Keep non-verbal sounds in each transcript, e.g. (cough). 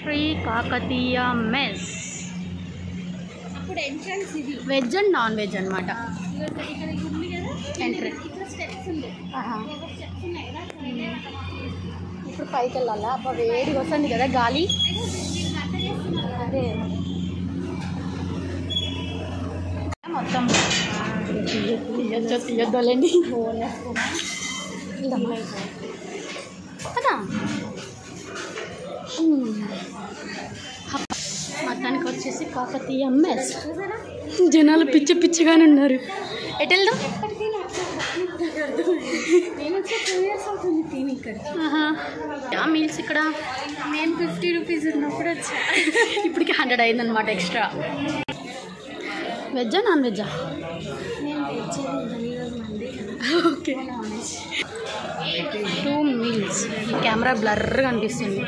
Shri Kakatiya mess అప్పుడు entrance ఇది veg and non veg అనమాట ఇక్కడ ఇక్కడ ఇది ఉంది కదా ఎంట్రీ ఇక్కడ స్టెప్స్ ఉంది స్టెప్స్ ఉన్నాయి కదా ఇప్పుడు పైకి వెళ్ళాలా అబ్బా వేడిగా వస్తుంది కదా గాలి అదే మొత్తం తీయొచ్చు తీయొద్దులేండి వెళ్దామా? కదా మ్మ్. మొత్తానికి వచ్చేసి కాకతీయ మెస్ జనాలు పిచ్చి పిచ్చిగానే ఉన్నారు. ఎటు వెళ్దాం. ఆ మీల్స్ ఇక్కడ? నేను ఫిఫ్టీ రూపీస్ ఉన్నప్పుడు వచ్చా. ఇప్పటికి హండ్రెడ్ అయిందనమాట ఎక్స్ట్రా వెజ్జా నాన్ వెజ్జా ఓకే టూ రీల్స్ ఈ కెమెరా బ్లర్ కనిపిస్తుంది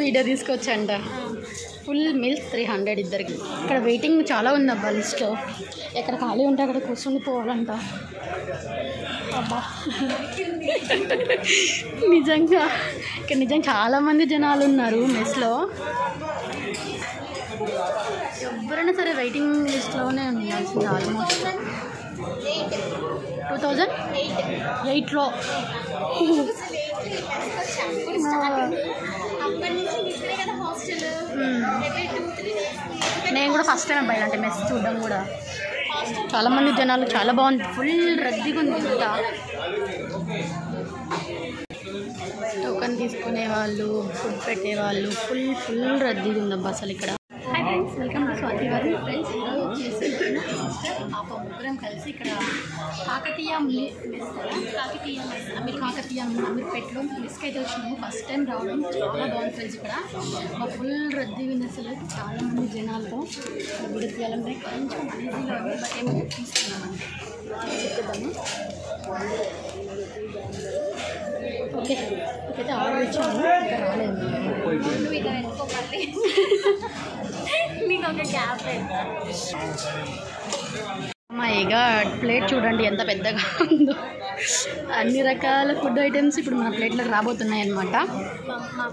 వీడియో తీసుకొచ్చంట. ఫుల్ మిల్క్ త్రీ హండ్రెడ్ ఇద్దరికి. ఇక్కడ వెయిటింగ్ చాలా ఉంది అబ్బా లిస్ట్లో. ఎక్కడ ఖాళీ ఉంటే అక్కడ కూర్చొని పోవాలంట. అబ్బా. నిజంగా. ఇక్కడ నిజంగా చాలామంది జనాలు ఉన్నారు మెస్లో. ఎవరైనా సరే వెయిటింగ్ లిస్ట్లోనే ఉండాల్సింది ఆల్మోస్ట్. టూ థౌజండ్ ఎయిట్లో నేను కూడా ఫస్ట్ టైం అబ్బాయి అంటే మెస్ చూడడం కూడా. చాలా మంది జనాలు చాలా బాగుంది. ఫుల్ రద్దీగా ఉంది ఇంత టోకన్ తీసుకునే వాళ్ళు ఫుడ్ పెట్టే వాళ్ళు ఫుల్ ఫుల్ రద్దీగా ఉంది అబ్బా అసలు ఇక్కడ. Hi friends welcome to Swathi గారు ఫ్రెండ్స్ అందరం కలిసి ఇక్కడ కాకతీయ మెస్ కదా? కాకతీయ మెస్ అమీర్ కాకతీయ అమీర్పేటలో మెస్కి అయితే వచ్చినాము. ఫస్ట్ టైం రావడం చాలా బాగుంది ఫ్రెండ్స్ ఇక్కడ. మా ఫుల్ రద్దీ ఉంది అసలు చాలా జనాలతో వీడియో తీయాలంటే కొంచెం ఈజీగా ఉంది బట్ ఏమో తీసుకున్నామండి చెప్పేద్దాము ఓకే ఇకైతే ఆర్డర్ ఇచ్చాము ఇంకా రాలేదు. (laughs) మీకు ఒక క్యాబ్ నీకు ఒక ప్లేట్ చూడండి ఎంత పెద్దగా ఉందో. అన్ని రకాల ఫుడ్ ఐటమ్స్ ఇప్పుడు మన ప్లేట్లకు రాబోతున్నాయి అనమాట మా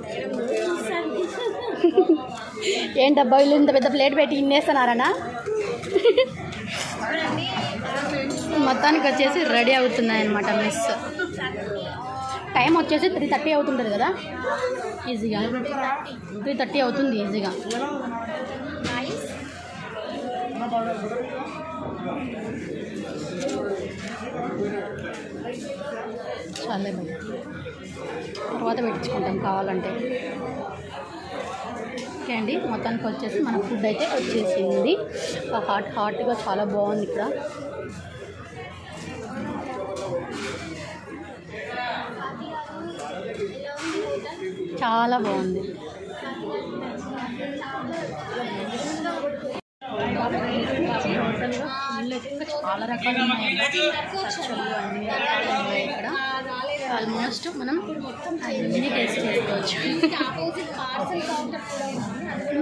ఏంటబ్బా వీళ్ళు ఇంత పెద్ద ప్లేట్ పెట్టి ఇన్నేస్తున్నారనా మొత్తానికి వచ్చేసి రెడీ అవుతున్నాయి అనమాట మిస్ టైం వచ్చేసి త్రీ థర్టీ అవుతుంటుంది కదా? ఈజీగా త్రీ థర్టీ అవుతుంది ఈజీగా చాలే భయ్ తర్వాత పెట్టించుకుంటాం కావాలంటే. ఓకే అండి మొత్తానికి వచ్చేసి మన ఫుడ్ అయితే వచ్చేసింది. హాట్ హాట్గా చాలా బాగుంది ఇక్కడ. చాలా బాగుంది. చాలా రకాలు ఉన్నాయి. పచ్చళ్ళు అన్ని రకాలు ఉన్నాయి ఇక్కడ. ఆల్మోస్ట్ మనం అన్ని టేస్ట్ చేసుకోవచ్చు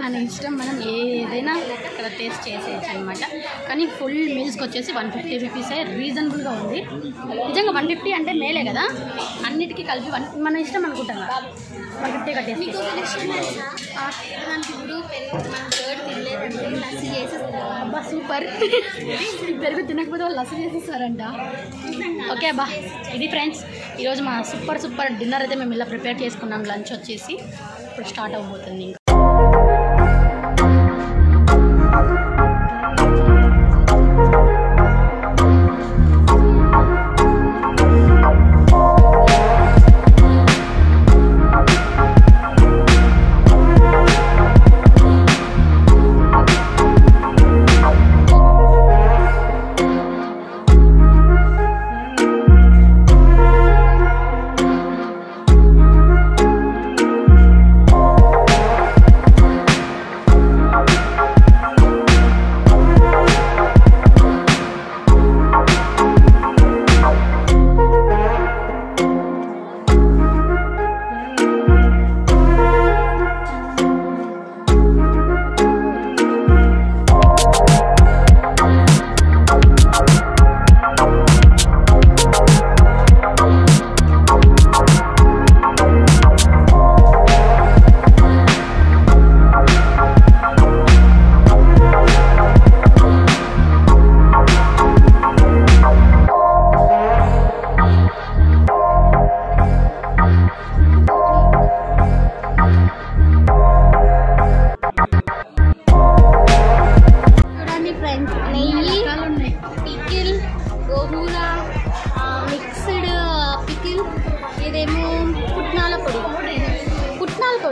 మన ఇష్టం మనం ఏదైనా ఇక్కడ టేస్ట్ చేసేయచ్చు అనమాట. కానీ ఫుల్ మీల్స్కి వచ్చేసి వన్ ఫిఫ్టీ రూపీస్ రీజనబుల్గా ఉంది. నిజంగా వన్ ఫిఫ్టీ అంటే మేలే కదా. అన్నిటికీ కలిపి వన్ మన ఇష్టం అనుకుంటాం కదా. వన్ ఫిఫ్టీ కట్టేసి. మీకు ఒక విషయం తెలుసా మనకి ఇప్పుడు పెరుగు మనం కర్డ్ తినలేదంటే లస్సీ చేసేస్తారు? అబ్బా సూపర్. (laughs) పెరుగు తినకపోతే వాళ్ళు లస్సీ చేసేస్తారంట. ఓకే అబ్బా. ఇది ఫ్రెండ్స్ ఈరోజు మా సూపర్ సూపర్ డిన్నర్ అయితే మేము ఇలా ప్రిపేర్ చేసుకున్నాం లంచ్ వచ్చేసి. ఇప్పుడు స్టార్ట్ అవబోతుంది ఇంకా.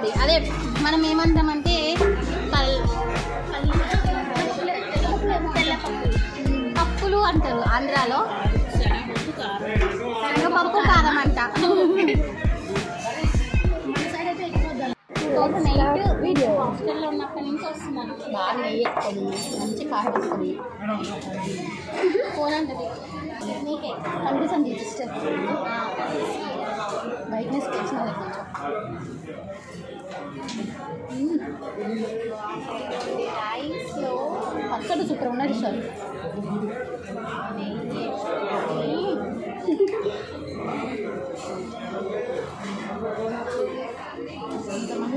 పుట్నాల అదే మనం ఏమంటామంటే పప్పులు అంటారు ఆంధ్రాలో. పప్పు కారం అంట. వీడియో. హాస్టల్లో ఉన్నప్పటి నుంచి వస్తున్నాను. బాగా నెయ్యి వస్తుంది మంచి కారం వస్తుంది. ఫోన్ అంటది నీకే కనిపిస్తుంది సిస్టర్ బయటనెస్ తెచ్చినది కొంచెం రైస్లో పచ్చడి సూపర్ ఉన్నది సార్ ఎంతమంది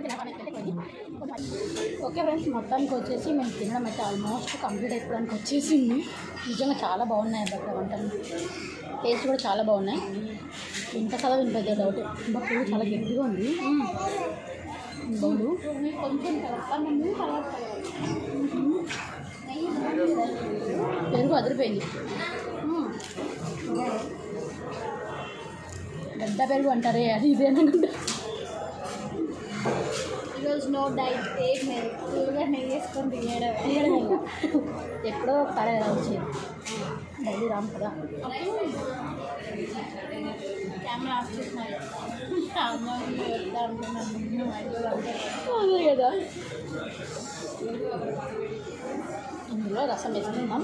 ఓకే ఫ్రెండ్స్ మొత్తానికి వచ్చేసి మేము తినడం అయితే ఆల్మోస్ట్ కంప్లీట్ అయిపోవడానికి వచ్చేసింది. నిజంగా చాలా బాగున్నాయి అక్కడ వంటలు. టేస్ట్ కూడా చాలా బాగున్నాయి. ఇంత కదా వినిపోతే డౌట్ ఇంకా పువ్వు చాలా గట్టిగా ఉంది. బౌలు కొంచెం పెరుగు అదిరిపోయింది. పెద్ద పెరుగు అంటారే అది ఇదే అనుకుంటా ఈరోజు నో డైట్ ఏం లేదు. ఫుల్గా నెయ్యి వేసుకొని తినేయడం. ఎప్పుడో అలా వచ్చేది. డైలీ రాము కదా. కెమెరా ఆఫ్ చేసినారు అదే కదా. ఇందులో రసం వేసుకుందాం.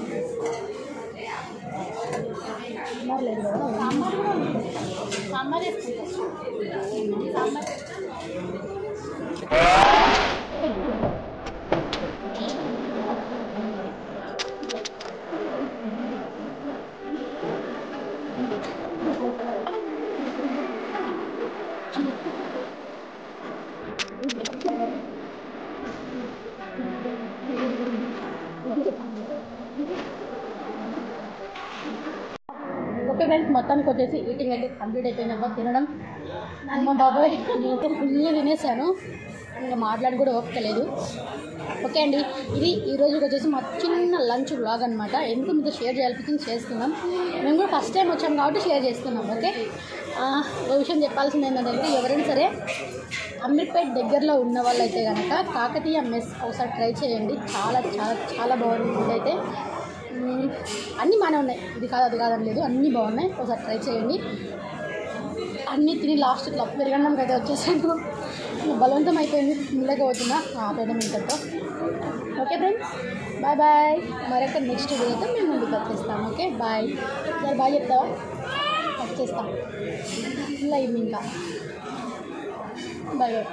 సాంబార్ లేదు కదా. సాంబార్ కూడా ఉంది. సాంబార్ వేసుకుంటాం సాంబార్. ఫ్రెండ్స్ మొత్తానికి వచ్చేసి ఈటింగ్ అయితే కంప్లీట్ అయిపోయింది తినడం. మా బాబాయ్ ఫుల్ తినేసాను. ఇంకా మాట్లాడి కూడా ఓపిక లేదు ఓకే అండి ఇది ఈ రోజుకి వచ్చేసి మా చిన్న లంచ్ బ్లాగ్ అనమాట ఎందుకు మీతో షేర్ చేయాలనిపించింది చేస్తున్నాం. మేము కూడా ఫస్ట్ టైం వచ్చాం కాబట్టి షేర్ చేస్తున్నాం ఓకే? ఒక విషయం చెప్పాల్సింది ఏంటంటే ఎవరైనా సరే అమీర్పేట్ దగ్గరలో ఉన్న వాళ్ళైతే కనుక కాకతీయ మెస్ ఒకసారి ట్రై చేయండి. చాలా చాలా చాలా బాగుంది ఫుడ్ అయితే అన్నీ బాగానే ఉన్నాయి. ఇది కాదు అది కాదని లేదు. అన్నీ బాగున్నాయి. ఒకసారి ట్రై చేయండి. అన్నీ తిని లాస్ట్ ఇట్లా పెరగడానికి అయితే వచ్చేసాను. బలవంతం అయిపోయింది. ముందుగా పోతున్నా. ఆపేయడం ఇంతతో ఓకే ఫ్రెండ్స్ బాయ్ బాయ్ మరొక నెక్స్ట్ వీడియోతో మేము ముందుకు వచ్చేస్తాం. ఓకే బాయ్ సరే బాయ్ చెప్తావా? వచ్చేస్తాం ఇలా ఇది ఇంకా. Bye bye